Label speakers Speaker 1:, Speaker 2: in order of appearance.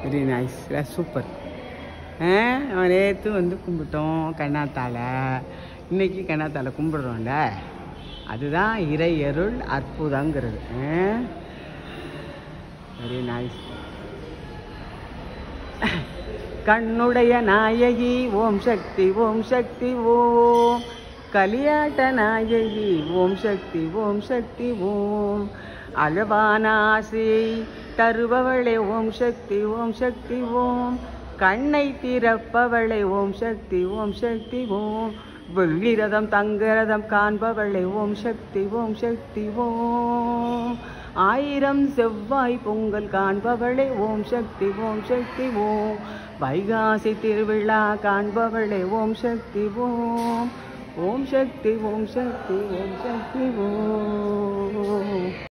Speaker 1: Very nice super நேற்று வந்து கும்பிட்டோம் கண்ணாத்தால. இன்னைக்கு கண்ணாத்தால கும்பிடுறோம்ல? அதுதான் இறை அருள் அற்புதங்கிறது. வெரி நைஸ் கண்ணுடைய நாயகி ஓம் சக்தி ஓம் சக்தி ஓம் கலியாட்ட நாயகி ஓம் சக்தி ஓம் சக்தி ஓம் அழவானாசி தருபவளே ஓம் சக்தி ஓம் சக்தி ஓம் கண்ணை திறப்பவளே ஓம் சக்தி ஓம் சக்தி ஓம் வெள்ளிரதம் தங்கரதம் காண்பவளை ஓம் சக்தி ஓம் சக்தி ஓம் ஆயிரம் செவ்வாய் பொங்கல் காண்பவளே ஓம் சக்தி ஓம் சக்தி ஓம் வைகாசி திருவிழா காண்பவளே ஓம் சக்தி ஓம் ஓம் சக்தி ஓம் சக்தி ஓம் சக்தி ஓம்